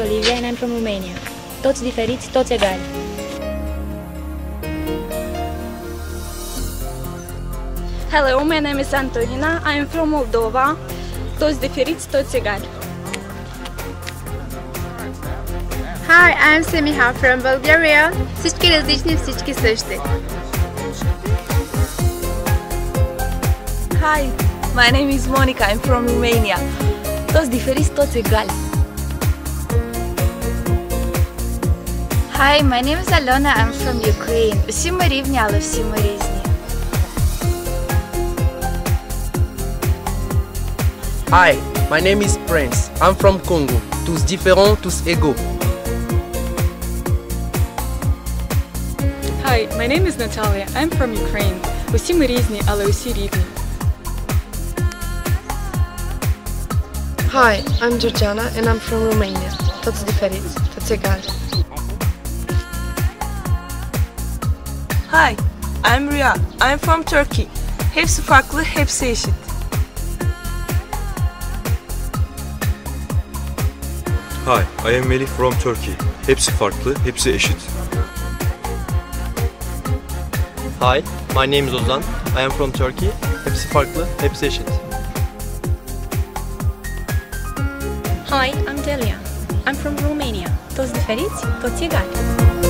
Olivia and I'm from Romania. Toți diferiți, toți egali. Hello, my name is Antonina. I am from Moldova. Toți diferiți, toți egali. Hi, I'm Semiha from Bulgaria. Всички различни, всички същи. Hi, my name is Monica. I'm from Romania. Toți diferiți, toți egali. Hi, my name is Alona. I'm from Ukraine. Всі ми рівні, але всі ми різні. Hi, my name is Prince. I'm from Congo. Tous différents, tous égaux. Hi, my name is Natalia. I'm from Ukraine. Усі ми різні, але усі рівні. Hi, I'm Georgiana and I'm from Romania. Toți diferiți, toți egali. Hi, I'm Rüya. I'm from Turkey. Hepsi farklı, hepsi eşit. Hi, I am Melih from Turkey. Hepsi farklı, hepsi eşit. Hi, my name is Ozan. I am from Turkey. Hepsi farklı, hepsi eşit. Hi, I'm Delia. I'm from Romania. Toți diferiți, toți egali.